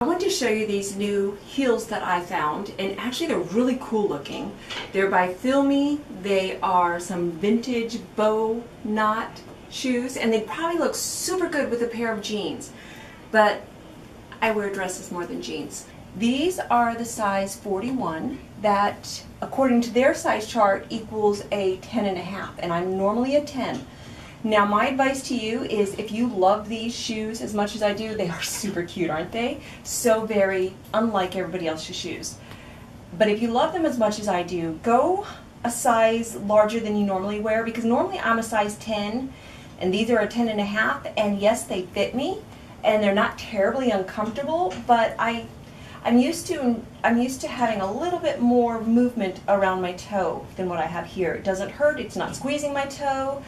I want to show you these new heels that I found and actually they're really cool looking. They're by FeelMe. They are some vintage bow knot shoes and they probably look super good with a pair of jeans but I wear dresses more than jeans. These are the size 41 that according to their size chart equals a 10 and a half and I'm normally a 10. Now my advice to you is if you love these shoes as much as I do, they are super cute, aren't they? So very unlike everybody else's shoes. But if you love them as much as I do, go a size larger than you normally wear because normally I'm a size 10 and these are a 10 and a half and yes they fit me and they're not terribly uncomfortable but I I'm used to I'm used to having a little bit more movement around my toe than what I have here. It doesn't hurt, it's not squeezing my toe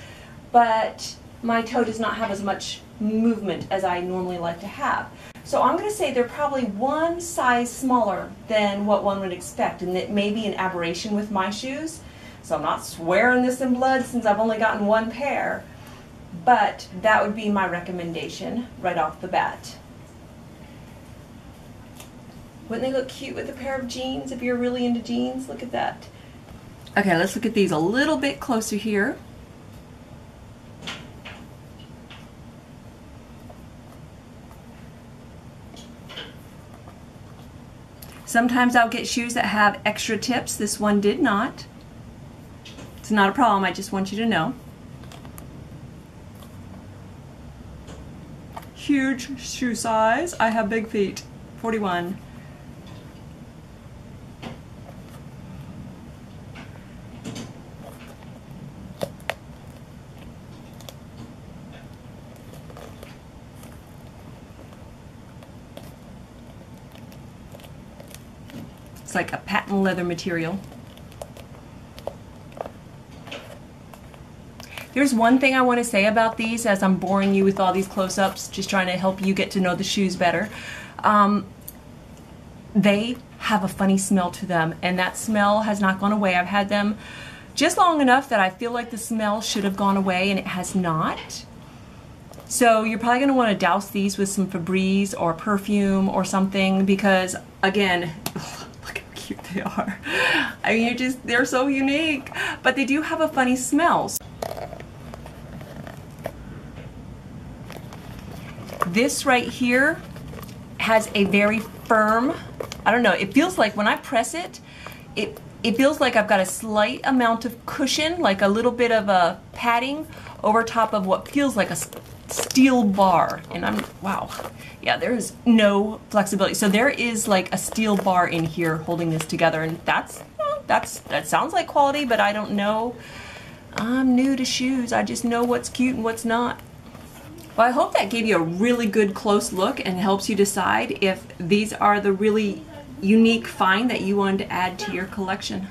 but my toe does not have as much movement as I normally like to have. So I'm going to say they're probably one size smaller than what one would expect, and it may be an aberration with my shoes. So I'm not swearing this in blood since I've only gotten one pair, but that would be my recommendation right off the bat. Wouldn't they look cute with a pair of jeans if you're really into jeans? Look at that. Okay, let's look at these a little bit closer here. Sometimes I'll get shoes that have extra tips. This one did not. It's not a problem, I just want you to know. Huge shoe size. I have big feet. 41. It's like a patent leather material. There's one thing I want to say about these as I'm boring you with all these close-ups, just trying to help you get to know the shoes better. Um, they have a funny smell to them, and that smell has not gone away. I've had them just long enough that I feel like the smell should have gone away, and it has not. So you're probably going to want to douse these with some Febreze or perfume or something because, again, they are. I mean, you're just, they're so unique. But they do have a funny smell. This right here has a very firm, I don't know, it feels like when I press it, it it feels like I've got a slight amount of cushion, like a little bit of a padding over top of what feels like a steel bar. And I'm, wow, yeah, there is no flexibility. So there is like a steel bar in here holding this together. And that's, that's, that sounds like quality, but I don't know. I'm new to shoes. I just know what's cute and what's not. Well, I hope that gave you a really good close look and helps you decide if these are the really unique find that you wanted to add to your collection.